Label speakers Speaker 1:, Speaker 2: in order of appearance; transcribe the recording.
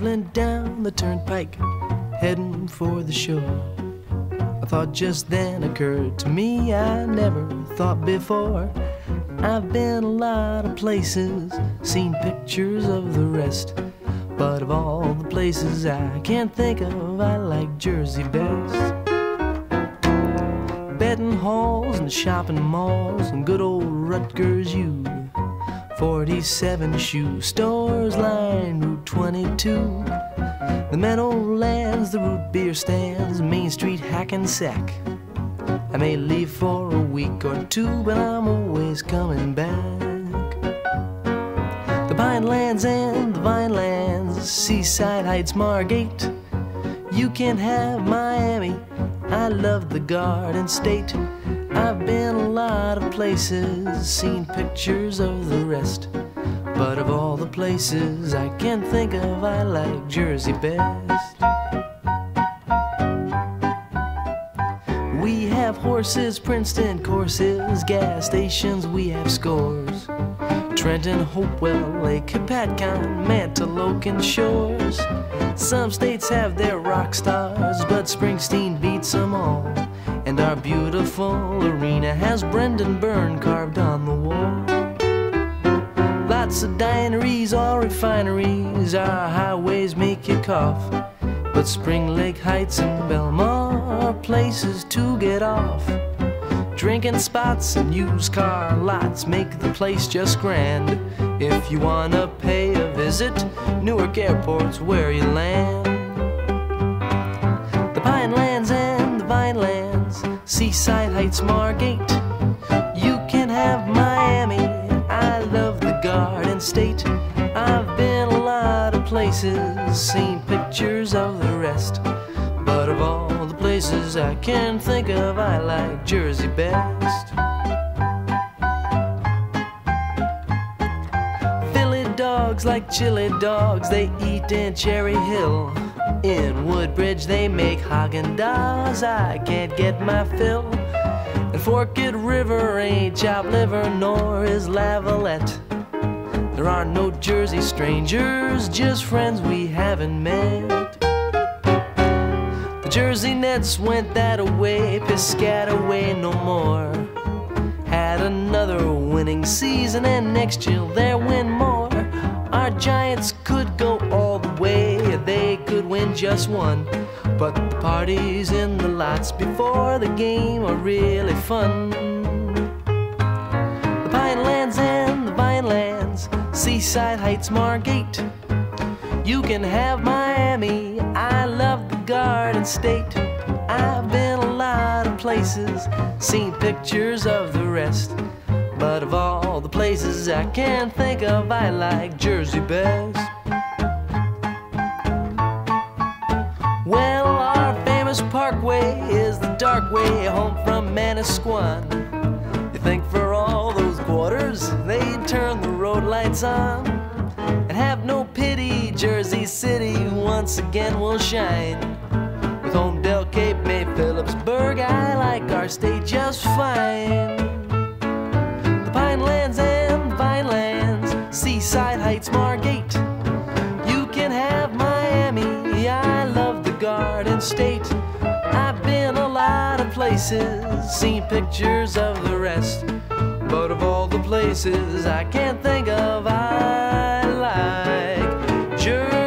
Speaker 1: traveling down the turnpike, heading for the shore. A thought just then occurred to me I never thought before. I've been a lot of places, seen pictures of the rest. But of all the places I can't think of, I like Jersey best. Betting halls and shopping malls and good old Rutgers U. 47 shoe stores line Route 22. The Meadowlands, the root beer stands, Main Street Hackensack. I may leave for a week or two, but I'm always coming back. The Pinelands and the Vinelands, Seaside Heights, Margate. You can have Miami. I love the Garden State. I've been a lot of places, seen pictures of the rest. But of all the places I can think of, I like Jersey best. We have horses, Princeton courses, gas stations, we have scores. Trenton, Hopewell, Lake Hopatcong, Mantoloking shores. Some states have their rock stars, but Springsteen beats them all. And our beautiful arena has Brendan Byrne carved on the wall. Lots of dineries, all refineries, our highways make you cough. But Spring Lake Heights and Belmar are places to get off. Drinking spots and used car lots make the place just grand. If you wanna pay a visit, Newark Airport's where you land. The Pinelands and the Vinelands, Seaside Heights, Margate. You can have Miami, I love the Garden State. I've been a lot of places, seen pictures of the rest. But of all the places I can think of, I like Jersey best. Philly dogs like chili dogs, they eat in Cherry Hill. In Woodbridge, they make Haagen Dazs. I can't get my fill. And Forked River ain't chopped liver, nor is Lavalette. There are no Jersey strangers, just friends we haven't met. The Jersey Nets went that away, Piscataway no more. Had another winning season, and next year they'll win more. Our Giants could just one. But the parties in the lots before the game are really fun. The Pinelands and the Vinelands, Seaside Heights, Margate. You can have Miami, I love the Garden State. I've been a lot of places, seen pictures of the rest. But of all the places I can think of, I like Jersey best. Manasquan. You think for all those quarters they'd turn the road lights on and have no pity? Jersey City once again will shine. With Holmdel Cape May, Phillipsburg, I like our state just fine. The Pine Lands and Vine Lands, Seaside Heights, Margate. You can have Miami, I love the Garden State places, seen pictures of the rest. But of all the places I can't think of, I like Jersey.